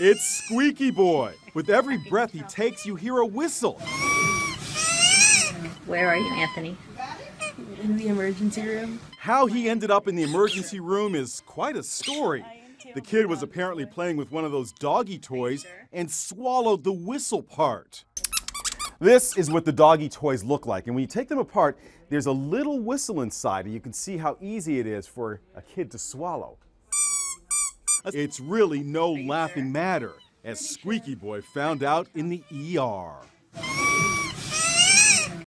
It's Squeaky Boy. With every breath he takes, you hear a whistle. Where are you, Anthony? In the emergency room. How he ended up in the emergency room is quite a story. The kid was apparently playing with one of those doggy toys and swallowed the whistle part. This is what the doggy toys look like. And when you take them apart, there's a little whistle inside, and you can see how easy it is for a kid to swallow. It's really no laughing matter, as Squeaky Boy found out in the ER.